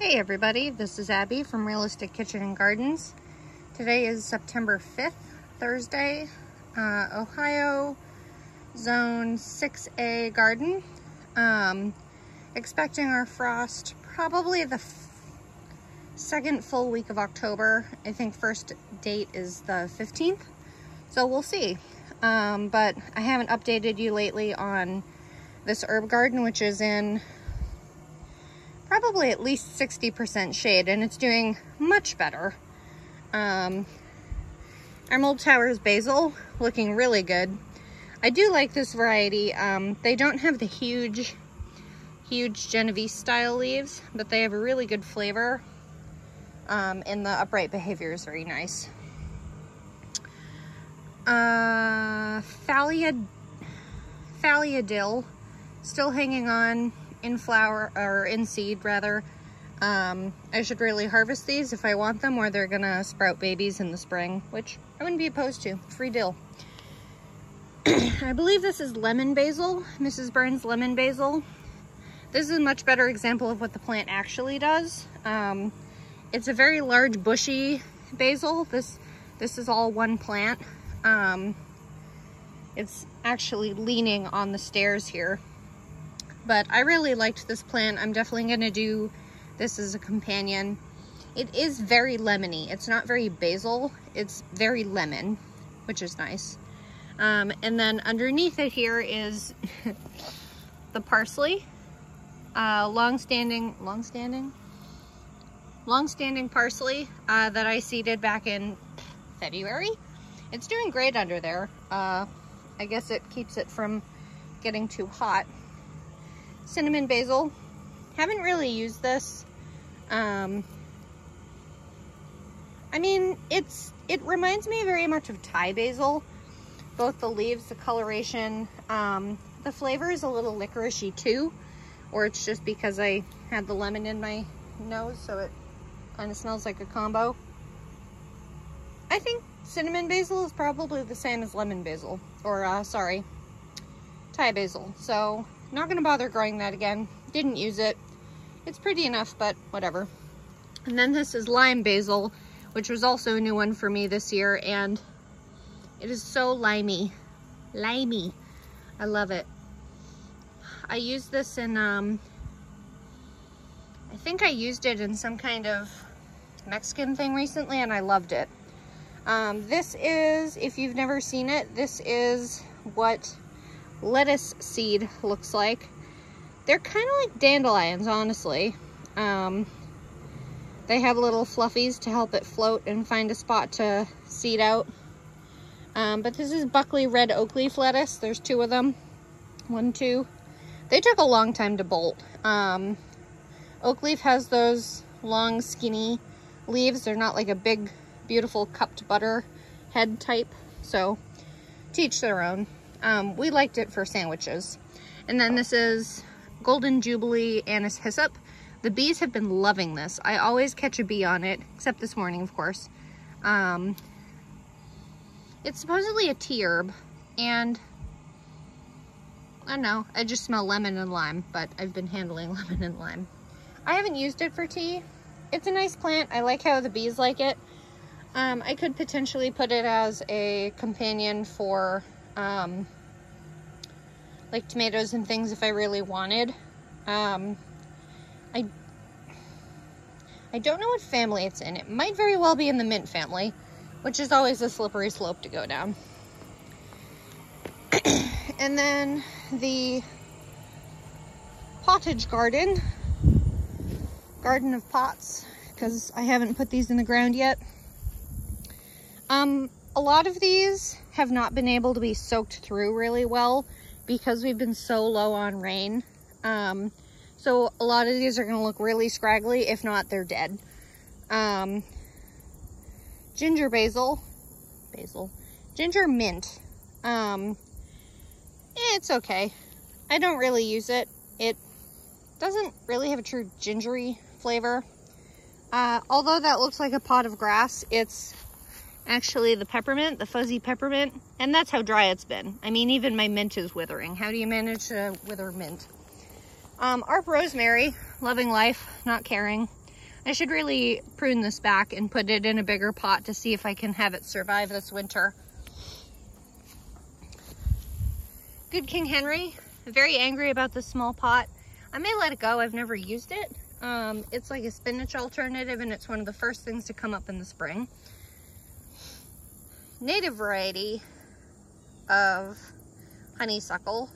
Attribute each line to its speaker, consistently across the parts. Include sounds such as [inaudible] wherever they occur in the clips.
Speaker 1: Hey everybody, this is Abby from Realistic Kitchen and Gardens. Today is September 5th, Thursday, uh, Ohio Zone 6A garden. Um, expecting our frost probably the second full week of October. I think first date is the 15th, so we'll see. Um, but I haven't updated you lately on this herb garden, which is in probably at least 60% shade and it's doing much better. Um, Emerald Towers basil looking really good. I do like this variety. Um, they don't have the huge, huge Genovese style leaves, but they have a really good flavor. Um, and the upright behavior is very nice. Uh, Thalia, Thalia dill, still hanging on in flower or in seed rather. Um, I should really harvest these if I want them or they're gonna sprout babies in the spring, which I wouldn't be opposed to, free deal. [clears throat] I believe this is lemon basil, Mrs. Burns lemon basil. This is a much better example of what the plant actually does. Um, it's a very large bushy basil. This, this is all one plant. Um, it's actually leaning on the stairs here but I really liked this plant. I'm definitely going to do this as a companion. It is very lemony. It's not very basil. It's very lemon, which is nice. Um, and then underneath it here is [laughs] the parsley. Uh, long-standing, long-standing? Long-standing parsley uh, that I seeded back in February. It's doing great under there. Uh, I guess it keeps it from getting too hot cinnamon basil. Haven't really used this. Um, I mean, it's it reminds me very much of Thai basil. Both the leaves, the coloration, um, the flavor is a little licoricey too, or it's just because I had the lemon in my nose, so it kind of smells like a combo. I think cinnamon basil is probably the same as lemon basil, or uh, sorry, Thai basil. So not gonna bother growing that again. Didn't use it. It's pretty enough, but whatever. And then this is lime basil, which was also a new one for me this year, and it is so limey. Limey. I love it. I used this in, um, I think I used it in some kind of Mexican thing recently, and I loved it. Um, this is, if you've never seen it, this is what lettuce seed looks like. They're kind of like dandelions, honestly. Um, they have little fluffies to help it float and find a spot to seed out. Um, but this is Buckley red oak leaf lettuce. There's two of them. One, two. They took a long time to bolt. Um, oak leaf has those long, skinny leaves. They're not like a big, beautiful cupped butter head type. So, teach their own. Um, we liked it for sandwiches. And then this is Golden Jubilee Anise Hyssop. The bees have been loving this. I always catch a bee on it, except this morning, of course. Um, it's supposedly a tea herb, and I don't know, I just smell lemon and lime, but I've been handling [laughs] lemon and lime. I haven't used it for tea. It's a nice plant. I like how the bees like it. Um, I could potentially put it as a companion for um, like tomatoes and things if I really wanted. Um, I, I don't know what family it's in. It might very well be in the mint family, which is always a slippery slope to go down. [coughs] and then the pottage garden, garden of pots, because I haven't put these in the ground yet. Um, a lot of these have not been able to be soaked through really well because we've been so low on rain. Um, so a lot of these are going to look really scraggly. If not, they're dead. Um, ginger basil, basil, ginger mint. Um, it's okay. I don't really use it. It doesn't really have a true gingery flavor. Uh, although that looks like a pot of grass, it's actually the peppermint, the fuzzy peppermint, and that's how dry it's been. I mean, even my mint is withering. How do you manage to wither mint? Um, ARP rosemary, loving life, not caring. I should really prune this back and put it in a bigger pot to see if I can have it survive this winter. Good King Henry, very angry about this small pot. I may let it go, I've never used it. Um, it's like a spinach alternative and it's one of the first things to come up in the spring. Native variety of honeysuckle.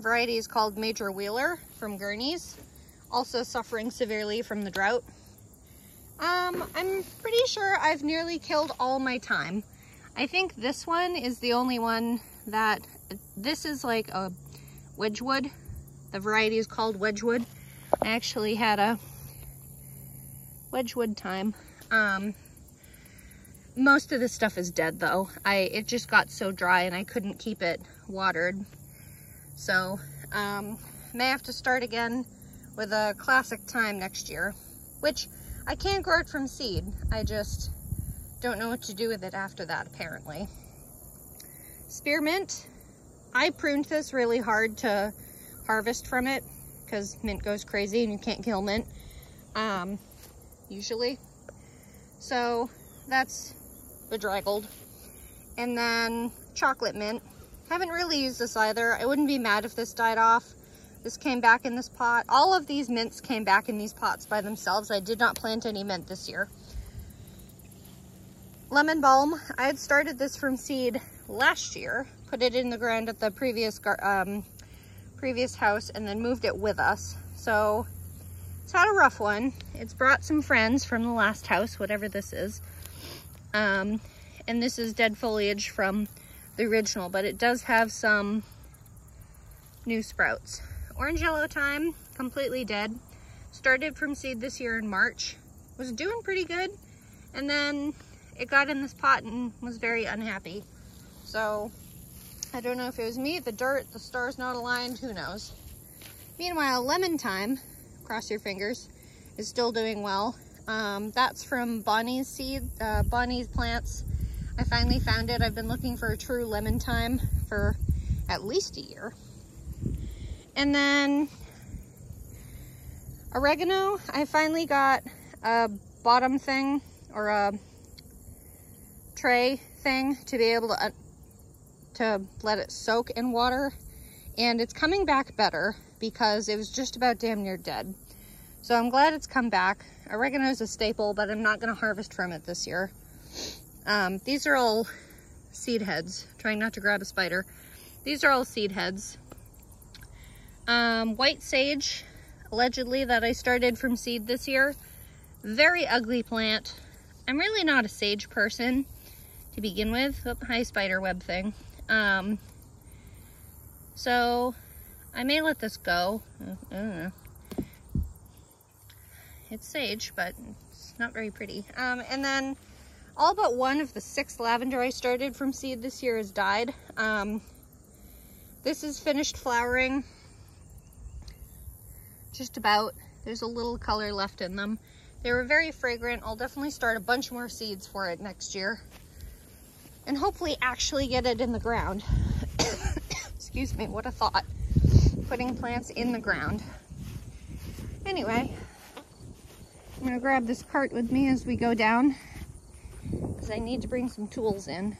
Speaker 1: Variety is called Major Wheeler from Gurney's, also suffering severely from the drought. Um, I'm pretty sure I've nearly killed all my thyme. I think this one is the only one that, this is like a Wedgwood. The variety is called Wedgwood. I actually had a Wedgwood thyme. Um, most of this stuff is dead though. I It just got so dry and I couldn't keep it watered. So um, may have to start again with a classic thyme next year, which I can't grow it from seed. I just don't know what to do with it after that apparently. Spearmint, I pruned this really hard to harvest from it because mint goes crazy and you can't kill mint um, usually. So that's bedraggled. And then chocolate mint. Haven't really used this either. I wouldn't be mad if this died off. This came back in this pot. All of these mints came back in these pots by themselves. I did not plant any mint this year. Lemon balm. I had started this from seed last year. Put it in the ground at the previous um, previous house and then moved it with us. So it's had a rough one. It's brought some friends from the last house, whatever this is. Um, and this is dead foliage from the original, but it does have some new sprouts. Orange yellow thyme, completely dead. Started from seed this year in March. Was doing pretty good. And then it got in this pot and was very unhappy. So I don't know if it was me, the dirt, the stars not aligned, who knows. Meanwhile, lemon thyme, cross your fingers, is still doing well. Um, that's from Bonnie's seed, uh, Bonnie's plants. I finally found it. I've been looking for a true lemon thyme for at least a year. And then oregano, I finally got a bottom thing or a tray thing to be able to to let it soak in water and it's coming back better because it was just about damn near dead. So I'm glad it's come back. Oregano is a staple, but I'm not gonna harvest from it this year. Um, these are all seed heads, trying not to grab a spider. These are all seed heads. Um, white sage, allegedly that I started from seed this year. Very ugly plant. I'm really not a sage person to begin with. Oh, hi spider web thing. Um, so I may let this go. I don't know. It's sage, but it's not very pretty. Um, and then all but one of the six lavender I started from seed this year has died. Um, this is finished flowering. Just about. There's a little color left in them. They were very fragrant. I'll definitely start a bunch more seeds for it next year and hopefully actually get it in the ground. [coughs] Excuse me, what a thought. Putting plants in the ground. Anyway, I'm gonna grab this cart with me as we go down because I need to bring some tools in.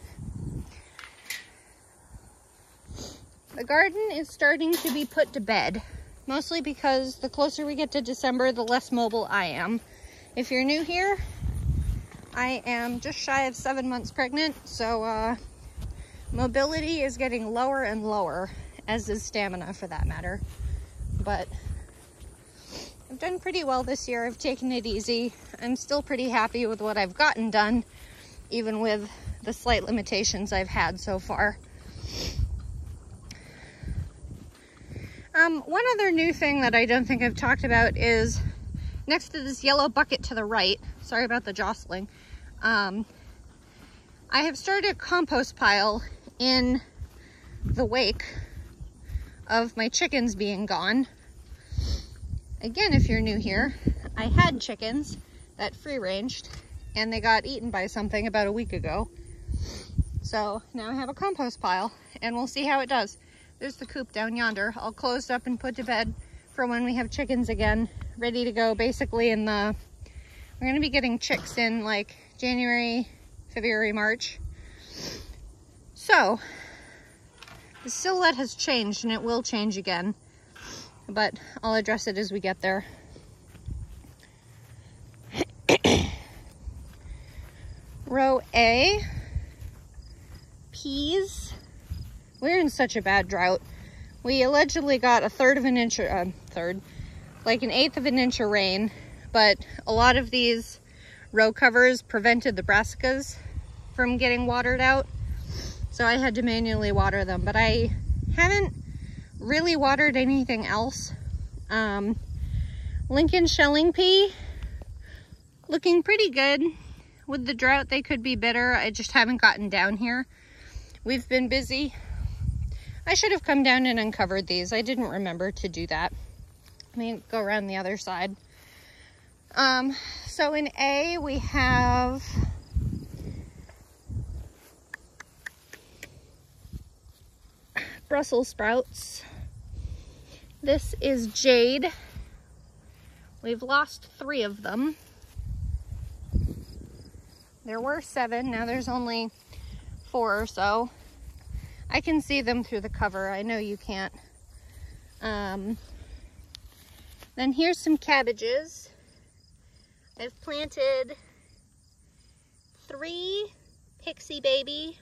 Speaker 1: The garden is starting to be put to bed, mostly because the closer we get to December, the less mobile I am. If you're new here, I am just shy of seven months pregnant, so uh, mobility is getting lower and lower, as is stamina for that matter. But I've done pretty well this year. I've taken it easy. I'm still pretty happy with what I've gotten done, even with the slight limitations I've had so far. Um, one other new thing that I don't think I've talked about is next to this yellow bucket to the right, sorry about the jostling, um, I have started a compost pile in the wake of my chickens being gone. Again, if you're new here, I had chickens that free ranged and they got eaten by something about a week ago. So now I have a compost pile and we'll see how it does. There's the coop down yonder, all closed up and put to bed for when we have chickens again, ready to go basically in the We're gonna be getting chicks in like January, February, March. So, the silhouette has changed and it will change again, but I'll address it as we get there. [coughs] Row A, peas. We're in such a bad drought. We allegedly got a third of an inch, uh, third, like an eighth of an inch of rain, but a lot of these row covers prevented the brassicas from getting watered out. So I had to manually water them, but I haven't really watered anything else. Um, Lincoln shelling pea, looking pretty good. With the drought, they could be bitter. I just haven't gotten down here. We've been busy. I should have come down and uncovered these. I didn't remember to do that. Let me go around the other side. Um, so in A, we have Brussels sprouts. This is jade. We've lost three of them. There were seven, now there's only four or so. I can see them through the cover. I know you can't. Um, then here's some cabbages. I've planted three Pixie Baby,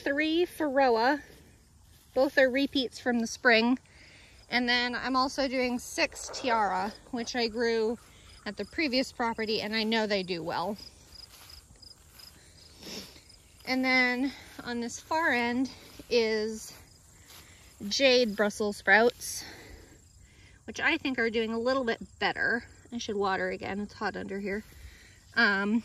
Speaker 1: three Farao. Both are repeats from the spring. And then I'm also doing six Tiara, which I grew at the previous property and I know they do well. And then on this far end is jade Brussels sprouts, which I think are doing a little bit better. I should water again, it's hot under here. Um,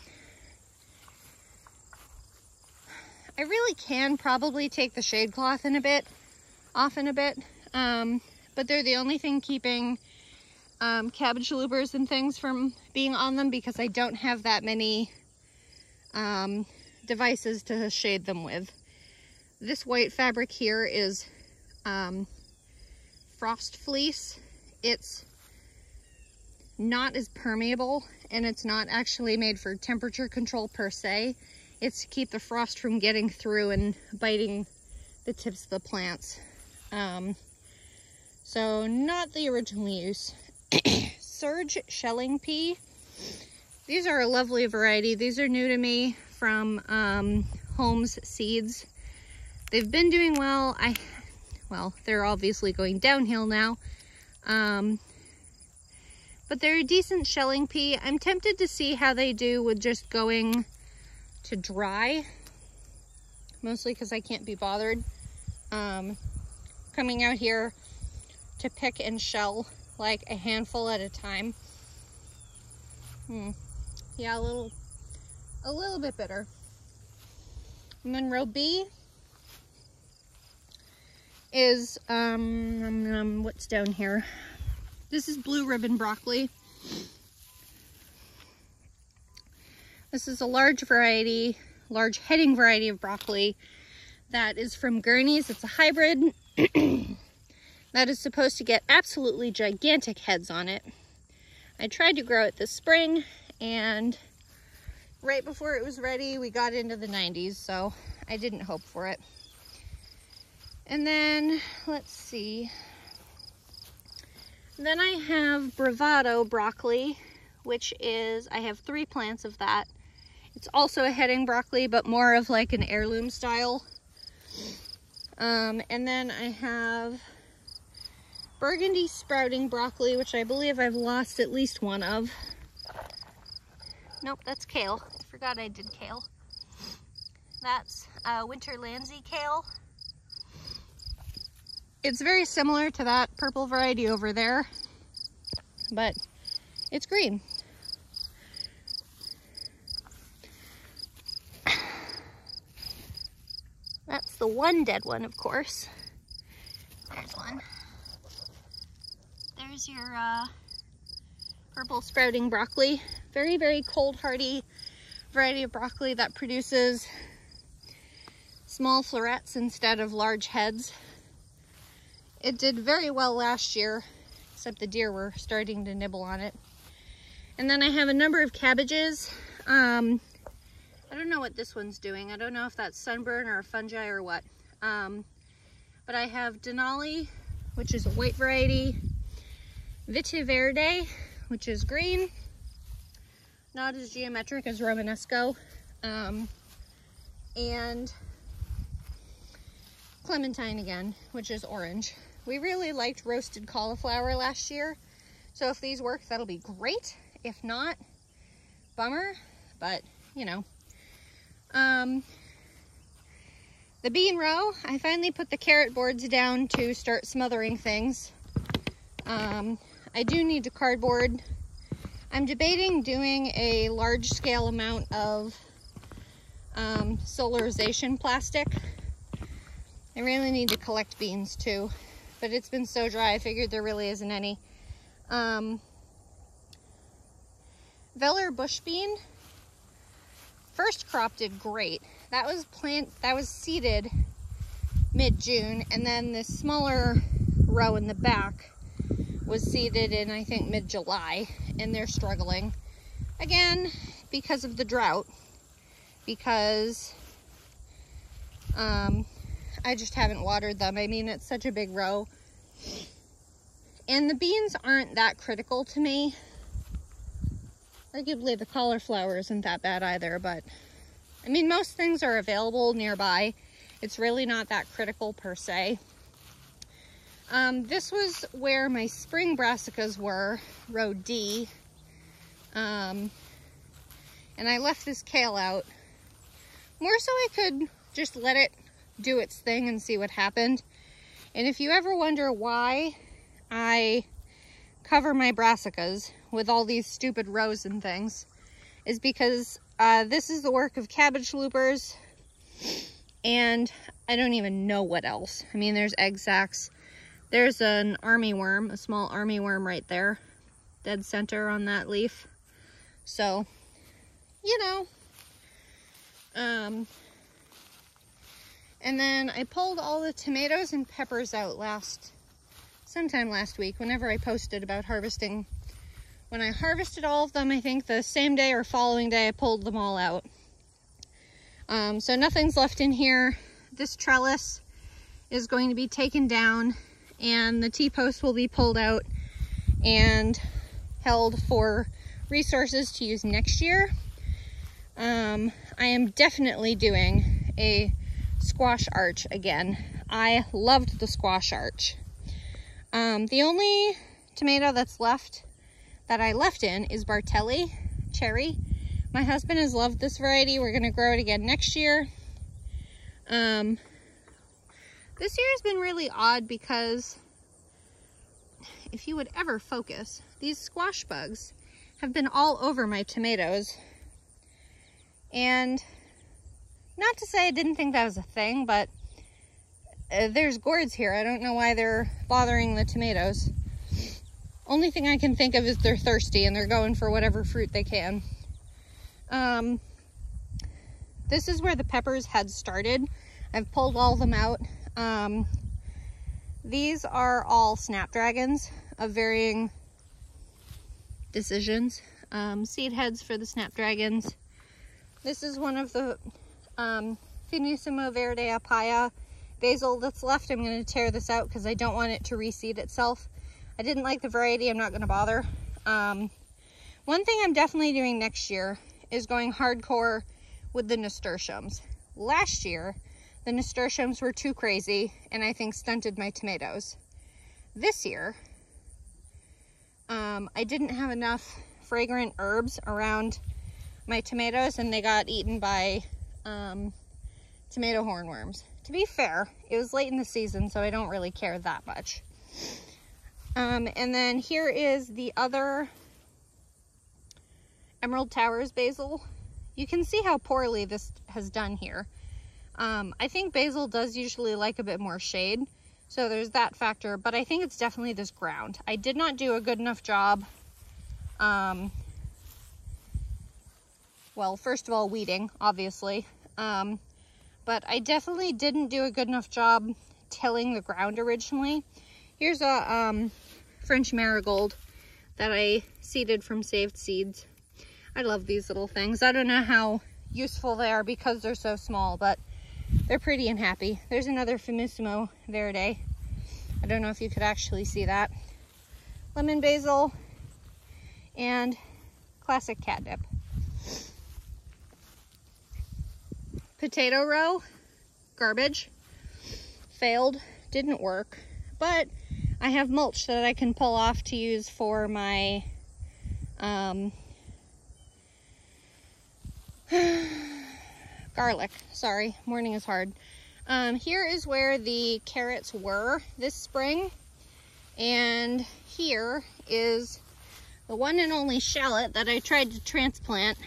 Speaker 1: I really can probably take the shade cloth in a bit, off in a bit, um, but they're the only thing keeping um, cabbage loopers and things from being on them because I don't have that many um, devices to shade them with. This white fabric here is um, frost fleece. It's not as permeable and it's not actually made for temperature control per se. It's to keep the frost from getting through and biting the tips of the plants. Um, so not the original use. [coughs] Surge shelling pea. These are a lovely variety. These are new to me from um, Holmes Seeds. They've been doing well. I, well, they're obviously going downhill now. Um, but they're a decent shelling pea. I'm tempted to see how they do with just going to dry, mostly because I can't be bothered. Um, coming out here to pick and shell like a handful at a time. Hmm. Yeah, a little a little bit bitter. Monroe B is, um, um, what's down here? This is blue ribbon broccoli. This is a large variety, large heading variety of broccoli that is from Gurney's. It's a hybrid [clears throat] that is supposed to get absolutely gigantic heads on it. I tried to grow it this spring and right before it was ready, we got into the 90s, so I didn't hope for it. And then, let's see. Then I have Bravado broccoli, which is, I have three plants of that. It's also a heading broccoli, but more of like an heirloom style. Um, and then I have burgundy sprouting broccoli, which I believe I've lost at least one of. Nope, that's kale. I forgot I did kale. That's uh, winter Landsea kale. It's very similar to that purple variety over there, but it's green. That's the one dead one, of course. There's one. There's your uh, purple sprouting broccoli. Very, very cold hardy variety of broccoli that produces small florets instead of large heads. It did very well last year, except the deer were starting to nibble on it. And then I have a number of cabbages. Um, I don't know what this one's doing. I don't know if that's sunburn or fungi or what. Um, but I have Denali, which is a white variety, Vitaverde, which is green, not as geometric as Romanesco, um, and Clementine again, which is orange. We really liked roasted cauliflower last year, so if these work, that'll be great. If not, bummer, but you know. Um, the bean row, I finally put the carrot boards down to start smothering things. Um, I do need to cardboard. I'm debating doing a large scale amount of um, solarization plastic. I really need to collect beans too, but it's been so dry I figured there really isn't any. Um, Veller bush bean, first crop did great. That was plant, that was seeded mid-June, and then this smaller row in the back was seeded in, I think, mid-July, and they're struggling. Again, because of the drought, because um, I just haven't watered them. I mean, it's such a big row. And the beans aren't that critical to me. Arguably the cauliflower isn't that bad either, but I mean, most things are available nearby. It's really not that critical per se. Um, this was where my spring brassicas were, row D. Um, and I left this kale out more so I could just let it do its thing and see what happened. And if you ever wonder why I cover my brassicas with all these stupid rows and things, is because uh, this is the work of cabbage loopers and I don't even know what else. I mean, there's egg sacs. There's an army worm, a small army worm right there, dead center on that leaf. So, you know, um, and then I pulled all the tomatoes and peppers out last, sometime last week, whenever I posted about harvesting. When I harvested all of them, I think the same day or following day, I pulled them all out. Um, so nothing's left in here. This trellis is going to be taken down and the T-post will be pulled out and held for resources to use next year. Um, I am definitely doing a squash arch again. I loved the squash arch. Um, the only tomato that's left that I left in is Bartelli cherry. My husband has loved this variety. We're going to grow it again next year. Um, this year has been really odd because if you would ever focus, these squash bugs have been all over my tomatoes. And not to say I didn't think that was a thing, but uh, there's gourds here. I don't know why they're bothering the tomatoes. Only thing I can think of is they're thirsty and they're going for whatever fruit they can. Um, this is where the peppers had started. I've pulled all of them out. Um, these are all snapdragons of varying decisions. Um, seed heads for the snapdragons. This is one of the um, Finissimo Verde a Palla basil that's left. I'm going to tear this out because I don't want it to reseed itself. I didn't like the variety. I'm not going to bother. Um, one thing I'm definitely doing next year is going hardcore with the nasturtiums. Last year, the nasturtiums were too crazy and I think stunted my tomatoes. This year, um, I didn't have enough fragrant herbs around my tomatoes and they got eaten by um, tomato hornworms. To be fair, it was late in the season, so I don't really care that much. Um, and then here is the other Emerald Towers basil. You can see how poorly this has done here. Um, I think basil does usually like a bit more shade, so there's that factor, but I think it's definitely this ground. I did not do a good enough job, um, well, first of all, weeding, obviously, um, but I definitely didn't do a good enough job tilling the ground originally. Here's a um, French marigold that I seeded from saved seeds. I love these little things. I don't know how useful they are because they're so small, but they're pretty and happy. There's another Finissimo Verde. I don't know if you could actually see that. Lemon basil and classic catnip. Potato row, garbage, failed, didn't work, but I have mulch that I can pull off to use for my um, [sighs] garlic. Sorry, morning is hard. Um, here is where the carrots were this spring. And here is the one and only shallot that I tried to transplant.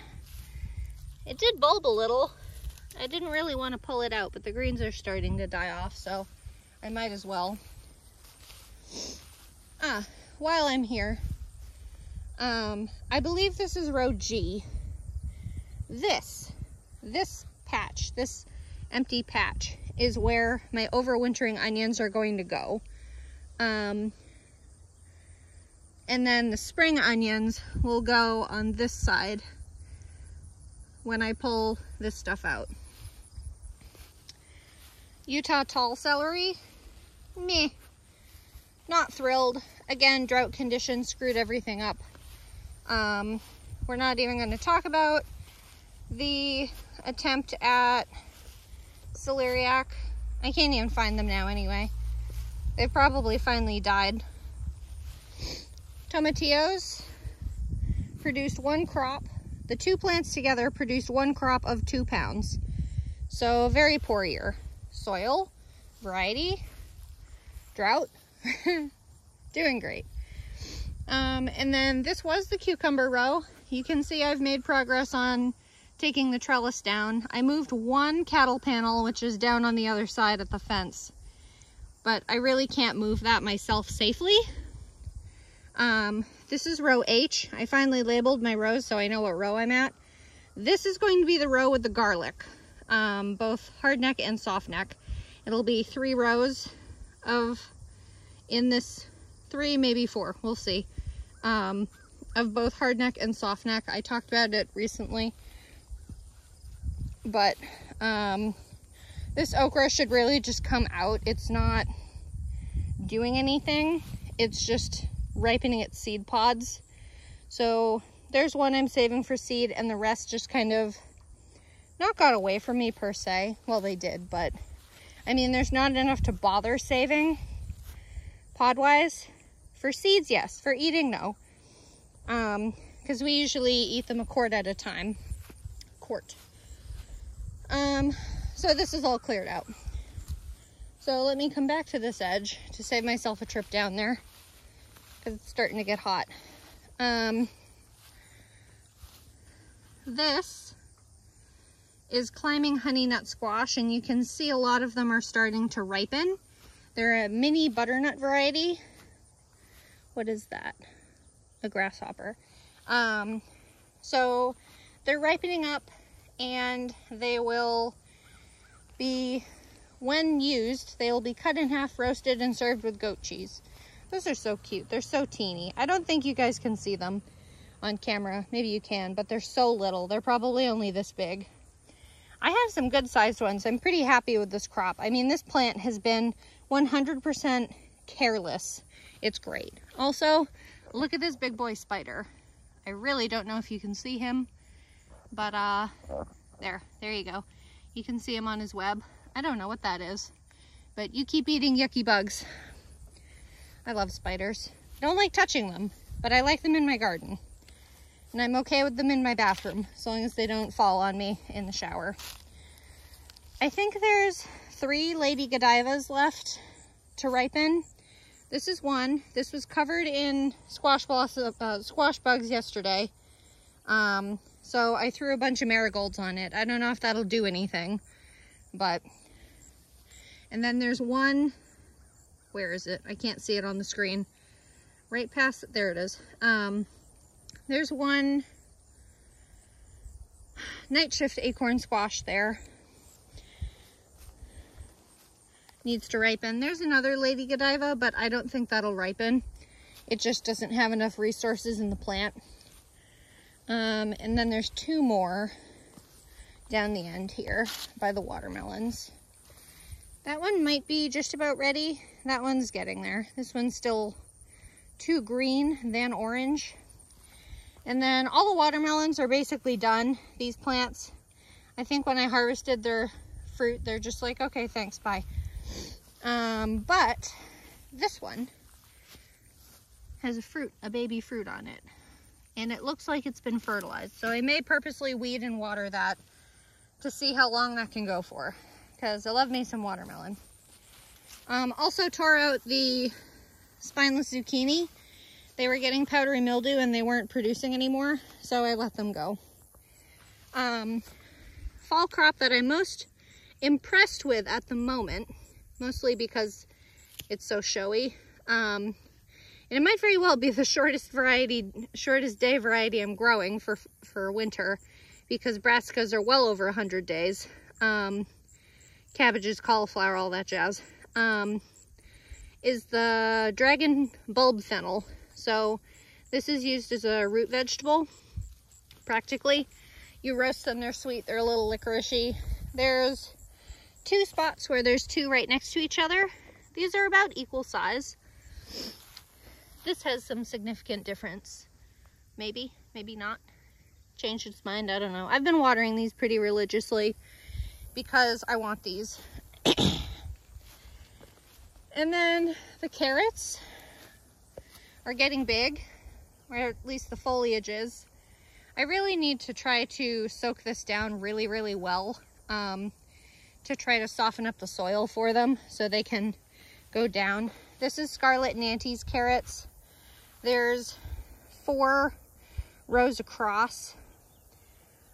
Speaker 1: It did bulb a little. I didn't really want to pull it out, but the greens are starting to die off, so I might as well. Ah, while I'm here, um, I believe this is row G. This, this patch, this empty patch is where my overwintering onions are going to go. Um, and then the spring onions will go on this side when I pull this stuff out. Utah tall celery, meh, not thrilled. Again, drought conditions screwed everything up. Um, we're not even going to talk about the attempt at celeriac. I can't even find them now anyway. They probably finally died. Tomatillos produced one crop. The two plants together produced one crop of two pounds. So very poor year. Soil, variety, drought, [laughs] doing great. Um, and then this was the cucumber row. You can see I've made progress on taking the trellis down. I moved one cattle panel, which is down on the other side of the fence, but I really can't move that myself safely. Um, this is row H. I finally labeled my rows so I know what row I'm at. This is going to be the row with the garlic, um, both hard neck and soft neck. It'll be three rows of, in this, three, maybe four, we'll see, um, of both hard neck and soft neck. I talked about it recently but um, this okra should really just come out. It's not doing anything. It's just ripening its seed pods. So there's one I'm saving for seed and the rest just kind of not got away from me per se. Well, they did, but I mean, there's not enough to bother saving pod-wise. For seeds, yes. For eating, no. Um, because we usually eat them a quart at a time. Quart. Um, so this is all cleared out. So let me come back to this edge to save myself a trip down there because it's starting to get hot. Um, this is climbing honey nut squash and you can see a lot of them are starting to ripen. They're a mini butternut variety. What is that? A grasshopper. Um, so they're ripening up and they will be, when used, they will be cut in half, roasted, and served with goat cheese. Those are so cute. They're so teeny. I don't think you guys can see them on camera. Maybe you can, but they're so little. They're probably only this big. I have some good sized ones. I'm pretty happy with this crop. I mean, this plant has been 100% careless. It's great. Also, look at this big boy spider. I really don't know if you can see him, but uh, there, there you go. You can see him on his web. I don't know what that is, but you keep eating yucky bugs. I love spiders. Don't like touching them, but I like them in my garden. And I'm okay with them in my bathroom, as long as they don't fall on me in the shower. I think there's three Lady Godivas left to ripen. This is one. This was covered in squash, blossom, uh, squash bugs yesterday. Um, so I threw a bunch of marigolds on it. I don't know if that'll do anything, but, and then there's one, where is it? I can't see it on the screen. Right past, there it is. Um, there's one night shift acorn squash there. Needs to ripen. There's another Lady Godiva, but I don't think that'll ripen. It just doesn't have enough resources in the plant. Um, and then there's two more down the end here by the watermelons. That one might be just about ready. That one's getting there. This one's still too green than orange. And then all the watermelons are basically done. These plants, I think when I harvested their fruit, they're just like, okay, thanks, bye. Um, but this one has a fruit, a baby fruit on it. And it looks like it's been fertilized. So I may purposely weed and water that to see how long that can go for. Because I love me some watermelon. Um, also tore out the spineless zucchini. They were getting powdery mildew and they weren't producing anymore. So I let them go. Um, fall crop that I'm most impressed with at the moment, mostly because it's so showy. Um, and it might very well be the [laughs] shortest variety, shortest day variety I'm growing for, for winter because brassicas are well over 100 days. Um, cabbages, cauliflower, all that jazz. Um, is the dragon bulb fennel. So this is used as a root vegetable, practically. You roast them, they're sweet, they're a little licoricey. There's two spots where there's two right next to each other. These are about equal size. This has some significant difference. Maybe, maybe not. Changed its mind, I don't know. I've been watering these pretty religiously because I want these. [coughs] and then the carrots are getting big, or at least the foliage is. I really need to try to soak this down really, really well. Um, to try to soften up the soil for them so they can go down. This is Scarlet Nantes carrots. There's four rows across.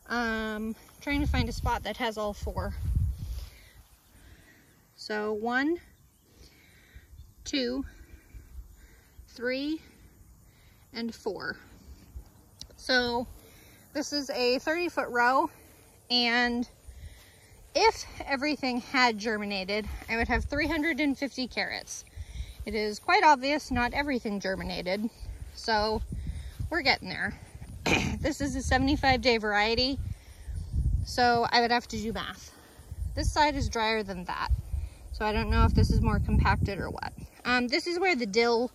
Speaker 1: Um, trying to find a spot that has all four. So one, two, three, and four. So this is a 30 foot row and if everything had germinated, I would have 350 carrots. It is quite obvious not everything germinated, so we're getting there. [clears throat] this is a 75 day variety, so I would have to do math. This side is drier than that, so I don't know if this is more compacted or what. Um, this is where the dill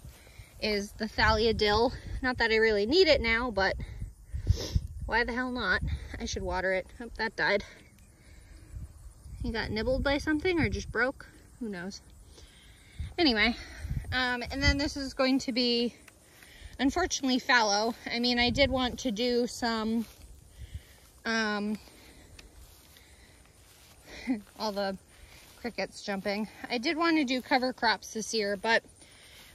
Speaker 1: is, the Thalia dill. Not that I really need it now, but why the hell not? I should water it. Oh, that died. He got nibbled by something or just broke. Who knows? Anyway, um, and then this is going to be, unfortunately, fallow. I mean, I did want to do some, um, [laughs] all the crickets jumping. I did want to do cover crops this year, but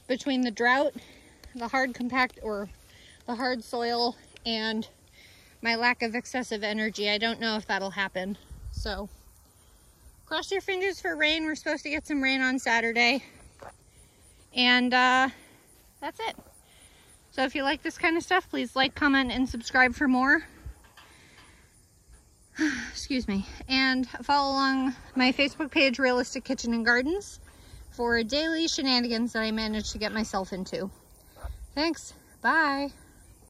Speaker 1: between the drought, the hard compact, or the hard soil, and my lack of excessive energy, I don't know if that'll happen. So cross your fingers for rain. We're supposed to get some rain on Saturday. And uh, that's it. So if you like this kind of stuff, please like, comment, and subscribe for more. [sighs] Excuse me. And follow along my Facebook page, Realistic Kitchen and Gardens, for daily shenanigans that I manage to get myself into. Thanks. Bye.